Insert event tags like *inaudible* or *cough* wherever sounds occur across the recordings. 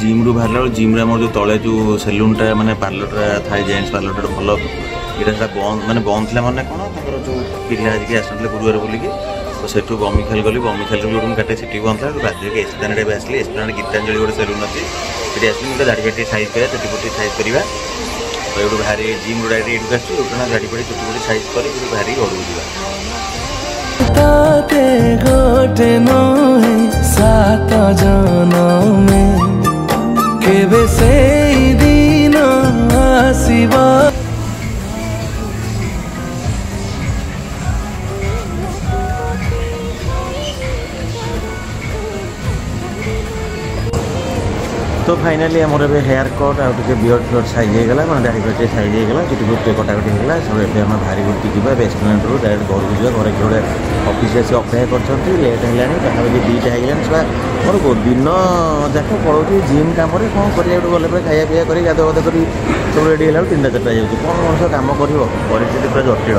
Gym रू बाहर जिम्रे आम जो तले जो सेलून टा मैंने पार्लर था जेन्ट्स पार्लर टाइम भल ये बंद मैंने बंद थी मैंने कौन तर जो पिला आज आस गुरुवार बोलिए तो बमी खेल गली बमिखेल जो रूम काटे सीट बंद था बाजे एस टी एंड आसली एस टी गीतांजलि गोटे सेलून अच्छी सीट आस गाड़ी सैज करा चुटीपटी सैज करा तो यूँ बाहर जिम रू डायरेक्ट ये आसो जो गाड़ी पड़ी चुटीपटी सैज कर बाहर घर को ते गोटे नौ सात जन में சிவா ফাইনালি আমার এবার হেয়ার কট আর টিকে বিয়ড ফিয়ড সাইজ হয়েগলা মানে দাড়ি কটে সাইজ হয়েগলা চুটি ফুটি কটাকটি হয়েগলা সব এবার আমি বাহারি বুটি যা রেস্টুরান্টরু ডাইরেক্ট ঘরকু যা ঘরে জোড়ে অফিস আসি অপেক্ষা করছেন লেট হলানি পাখাপাখি দুইটা হয়েগলানি ছুয়া ମୋର ଦିନ ଯାକ ପଳାଉଛି ଜିମ୍ କାମରେ କ'ଣ କରିବା ଗୋଟେ ଗଲେ ପରେ ଖାଇବା ପିଇବା କରି ଗାଧୁଆ ଗାଧୁଆ କରି ସବୁ ରେଡ଼ି ହେଲା ବେଳକୁ ତିନିଟା ଚାରିଟା ହେଇଯାଉଛି କ'ଣ ମଣିଷ କାମ କରିବ ପରିସ୍ଥିତି ପୁରା ଜଟିଳ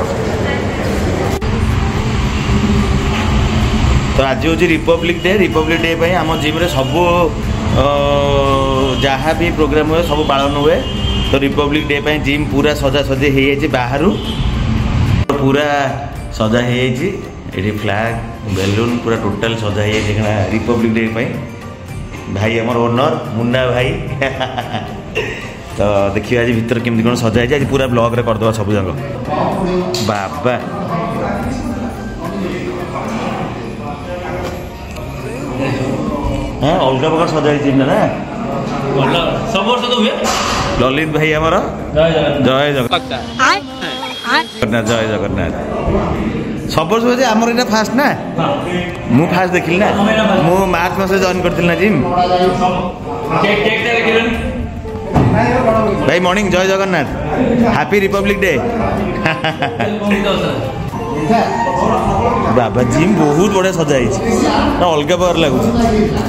ତ ଆଜି ହେଉଛି ରିପବ୍ଲିକ୍ ଡେ ରିପବ୍ଲିକ୍ ଡେ ପାଇଁ ଆମ ଜିମ୍ରେ ସବୁ ଯାହା ବି ପ୍ରୋଗ୍ରାମ୍ ହୁଏ ସବୁ ପାଳନ ହୁଏ ତ ରିପବ୍ଲିକ୍ ଡେ ପାଇଁ ଜିମ୍ ପୁରା ସଜାସଜି ହେଇଯାଇଛି ବାହାରୁ ପୁରା ସଜା ହେଇଯାଇଛି ଏଠି ଫ୍ଲାଗ୍ ବେଲୁନ୍ ପୁରା ଟୋଟାଲ୍ ସଜା ହେଇଯାଇଛି କାରଣ ରିପବ୍ଲିକ୍ ଡେ ପାଇଁ ଭାଇ ଆମର ଓନର୍ ମୁନ୍ନା ଭାଇ ତ ଦେଖିବା ଆଜି ଭିତରେ କେମିତି କ'ଣ ସଜା ହେଇଛି ଆଜି ପୁରା ବ୍ଲଗ୍ରେ କରିଦେବା ସବୁଯାକ ବାବା ହଁ ଅଲଗା ପ୍ରକାର ସଜା ହେଇଛି ନା ललित भाई हमारा जय जगन्नाथ जय जगन्नाथ सब वर्ष हो आमर फास्ट ना मु फास्ट देखिल ना मु मार्च मास जॉइन करथिल जिम भाई मॉर्निंग जय जगन्नाथ हैप्पी रिपब्लिक डे বাবা জিম বহুত বড়িয়া সজা হয়েছে না অলগা প্রকার লাগুছে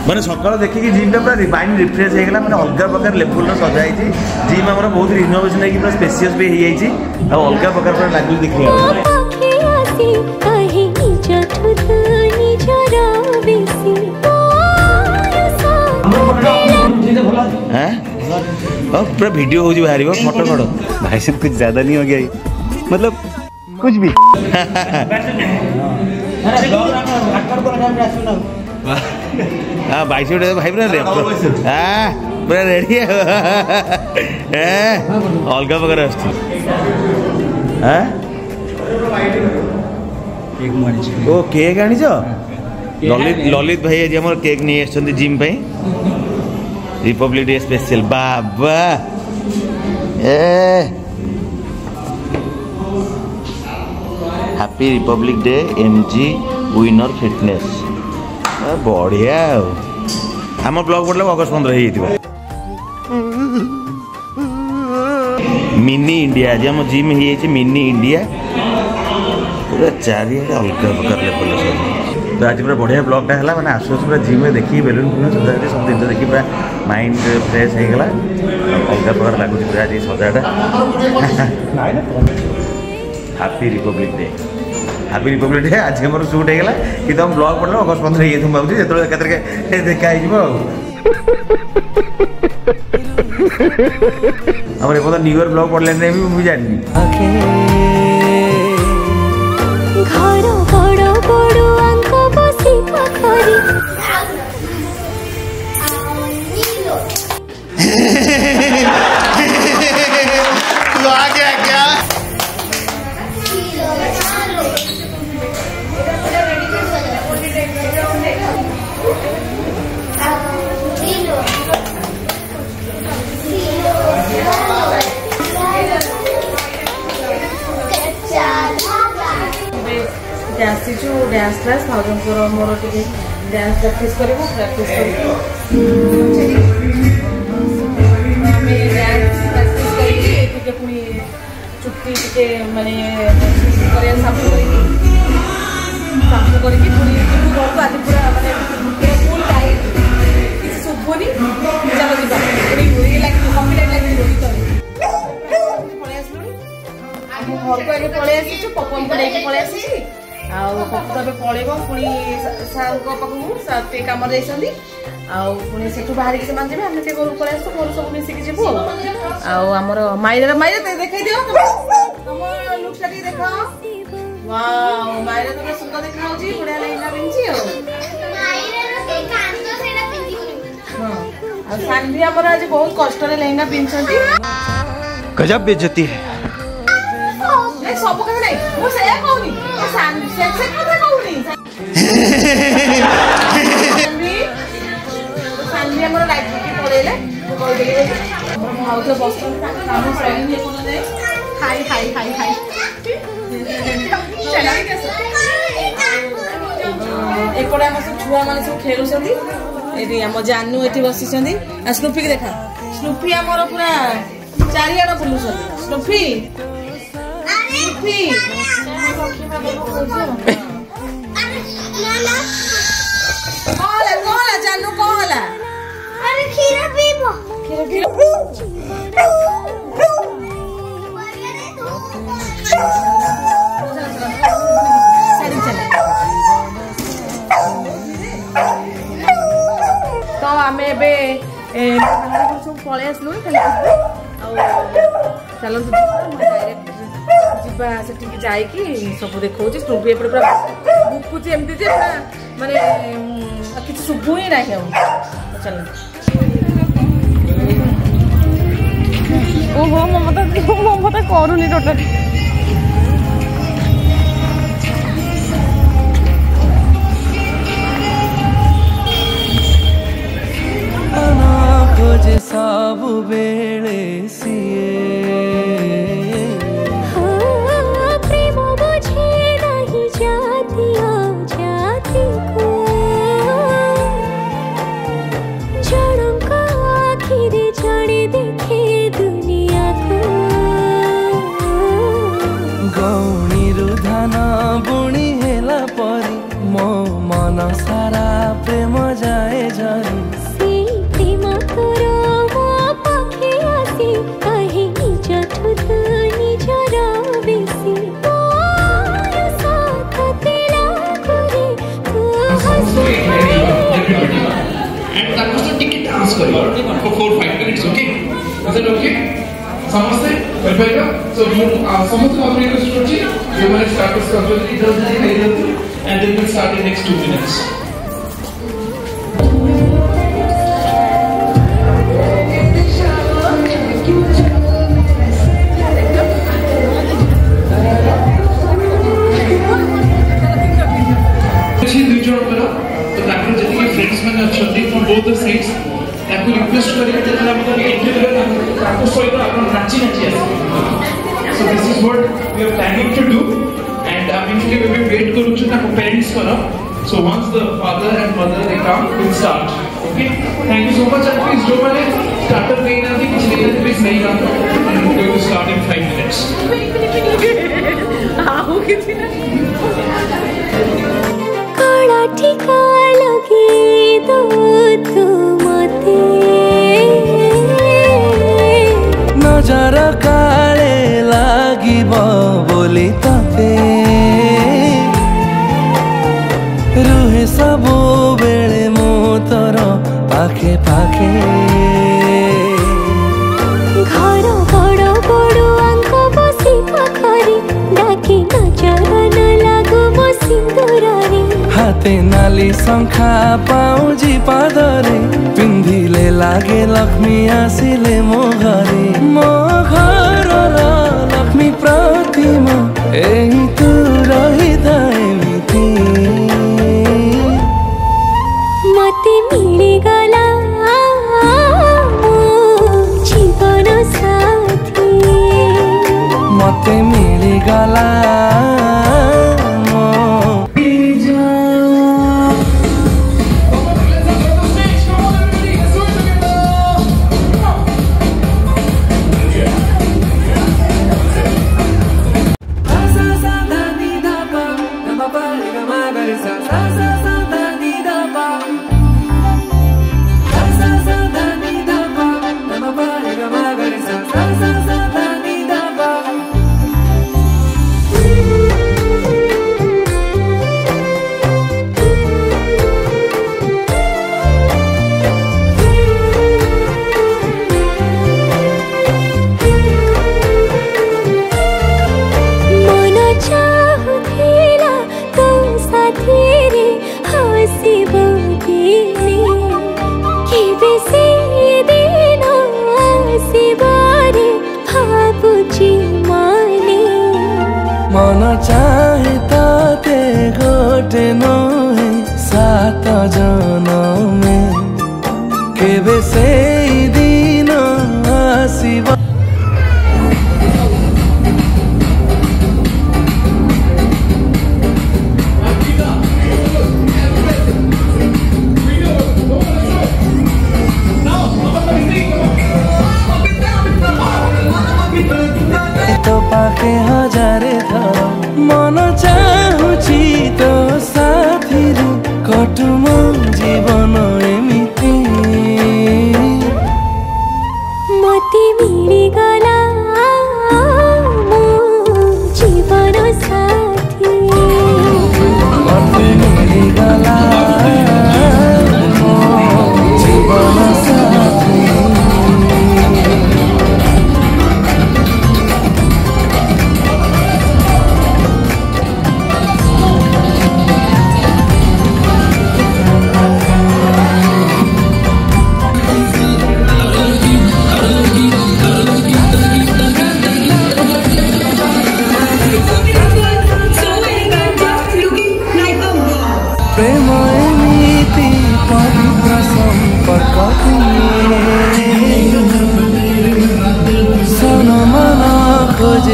মানে সকাল দেখিকি জিমটা পুরা মাইন্ড রিফ্রেশ হয়ে গেল মানে অলগা প্রকার লেভেলর সজা হয়েছে জিম আমার বহুত রিনোভেশন হয়েকি পুরা স্পেসিয়াস বি হয়ে যাইছি আর অলগা প্রকার পুরা লাগুছে দেখিবা হ্যাঁ पूरा वीडियो हो जी बाहर फोटो फोटो भाई सब कुछ ज़्यादा नहीं हो गया मतलब कुछ भी *laughs* हाँ भाई तो भाई पूरा रेडी हाँ, हाँ पूरा रेडी है अलगा *laughs* वगैरह हाँ, हाँ? ओ केक आनी हाँ, ललित ललित भाई आज केक नहीं जिम पे रिपब्लिक डे स्पेशल बाबा ए हैप्पी रिपब्लिक डे एम जी विनर फिटने बढ़िया आम ब्लग बढ़ अगस्त पंद्रह मिनि इंडिया आज जिम हो मिनि इंडिया पूरा चार अलग प्रकार लेवल तो आज पूरा बढ़िया ब्लग है मैंने आसू आस पूरा जिम देखिए बेलून फिलून सजा सब जिन देखिए पूरा माइंड फ्रेश होगा अलग प्रकार लगुच सजाटा happy republic day happy republic day ଆଜି ଆମର ସୁଟ୍ ହେଇଗଲା କିନ୍ତୁ ଆମ ବ୍ଲଗ୍ ପଡ଼ିଲା ଅଗଷ୍ଟ ପନ୍ଦର ଇଏ ତୁମ ଭାବୁଛି ଯେତେବେଳେ ଏକାଥରେ ଦେଖା ହେଇଯିବ ଆଉ আমার এ কথা নিউ ইয়ার ব্লগ পড়লেন আমি জানি ডান্স প্র্যাকটিস করব প্র্যাকটিস করব পুଣି ଚୁଟି ଟିକେ ମାନେ କରିବା ସାମ୍ପୁ କରିକି ସାମ୍ପୁ କରିକି ପୁଣି ଯିବୁ ଘରକୁ ଆଜି ପୁରା ମାନେ ପୁରା ଫୁଲ୍ ଟାଇଟ୍ କିଛି ଶୁଭୁନି ଚାଲ ଯିବା ପୁଣି ରୋହି ଲାଗିବ କମ୍ପି ଲାଗିଲା ରୋହି ତଳେ ପଳେଇ ଆସିଲୁଣି ଆମ ଘରକୁ ଆଗେ ପଳେଇ ଆସିଛୁ ପପନକୁ ନେଇକି ପଳେଇ ଆସିଛି ଆଉ ପପୁ ଏବେ ପଳେଇବ ପୁଣି ସାର୍ଙ୍କ ପାଖକୁ ସାର୍ ଟିକେ କାମରେ ଯାଇଛନ୍ତି ଆଉ ପୁଣି ସେଠୁ ବାହାରିକି ସେମାନେ ଯିବେ ଆମେ ଟିକେ ଘରକୁ ପଳେଇ ଆସିବୁ ଘରୁ ସବୁ ମିଶିକି ଯିବୁ ଆଉ ଆମର ମାଇରା ମାଇରା ଦେଖେଇ ଦିଅ ତମ ଲୁକ୍ଟା ଟିକେ ଦେଖ ମାଇରା ତମେ ସୁନ୍ଦର ଦେଖାଯାଉଛି ବଢିଆ ଲେହେଙ୍ଗା ପିନ୍ଧିଛି ଆଉ ଆଉ ସାନ୍ଭି ଆମର ଆଜି ବହୁତ କଷ୍ଟରେ ଲେହେଙ୍ଗା ପିନ୍ଧିଛନ୍ତି ଗଜବ ବେଜତି ହେ भाउजो बस्छ हाम्रो friend hi hi hi hi ଏପଟେ ଆମର ସବୁ ଛୁଆମାନେ ସବୁ ଖେଳୁଛନ୍ତି ଏଠି ଆମ ଜାନୁ ଏଠି ବସିଛନ୍ତି ଆଉ ସ୍ନୁଫିକି ଦେଖା ସ୍ନୁଫି ଆମର ପୁରା ଚାରିଆଡ଼ ବୁଲୁଛନ୍ତି ସ୍ନୁଫି ସ୍ନୁଫି ଏବେ ବାହାର କରୁଛୁ ପଳେଇ ଆସିଲୁଣି ଖାଲି ଆଉ ଚାଲନ୍ତୁ ଯିବା ସେଠିକି ଯାଇକି ସବୁ ଦେଖାଉଛି ସ୍ନୁପି ଏପଟେ ପୁରା ବୁକୁଛି ଏମିତି ଯେ ପୁରା ମାନେ କିଛି ଶୁଭୁ ହିଁ ନାହିଁ ଆଉ ଚାଲନ୍ତୁ ଓହୋ ମମତା ମମତା କରୁନି ଟୋଟାଲି ಸಾವು ಬೆಳೆಸಿಯೇ focus for you for four five minutes. Okay? Is that okay? समझते వెళ్ళిపోయాక సో మూడు ఆ సమస్త కంప్లీట్ వచ్చి human status complete it does it and then will start in next two minutes So this is what we are planning to do and eventually uh, we will wait करूँ चुना को parents come. up. so once the father and mother they come we'll start okay thank you so much and please do मैंने starter नहीं ना थी please नहीं ना I'm going to start in five minutes नाली शङ्खा पाउजी पादरे पिन्धीले लागे लक्ष्मी आसि म जान তো পাখে ହଜାରେ ଥର ମନ ଚାହୁଁଛି ତୋ ସାଥିରୁ କଟୁ ମଞ୍ଜି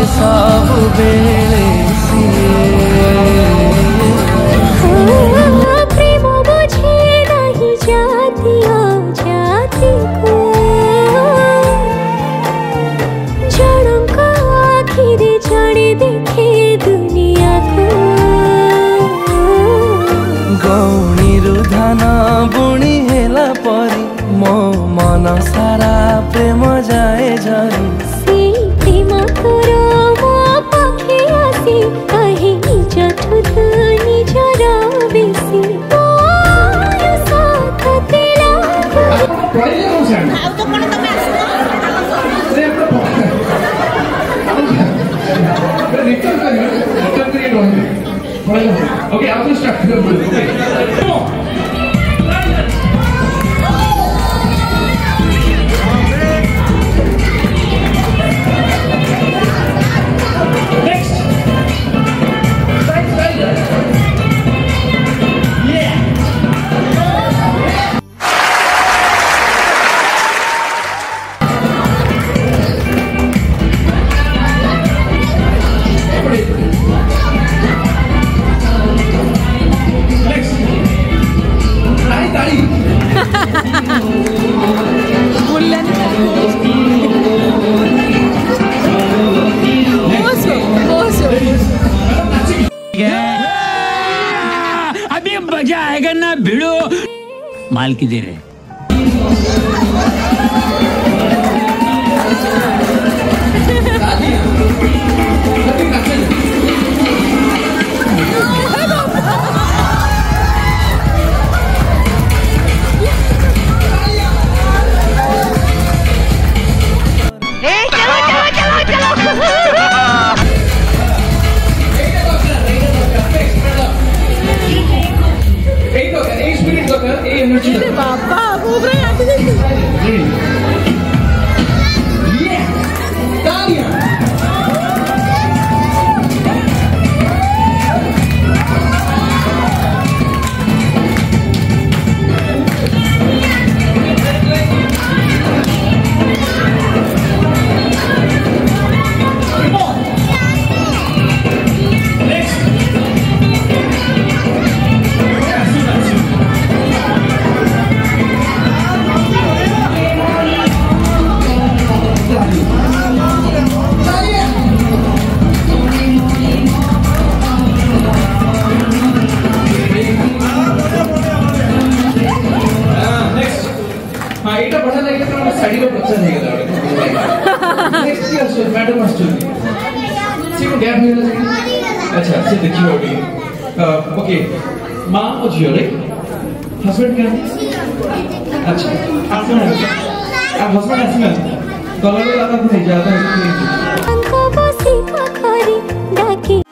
hesabı be a Câmara अभी मजा आएगा ना भिड़ो माल की दे रहे థర్టీలో ప్రొఫెసర్ చేయగలరు నెక్స్ట్ ఇయర్ సో మేడం వస్తుంది ঠিক গ্যাপ হয়ে গেছে আচ্ছা সে আচ্ছা, দেখি ওকে ওকে মা ও জিও রাইট হাজবেন্ড কেন আচ্ছা আপনার আর হাজবেন্ড আছে না লাগা কোথায় যাওয়া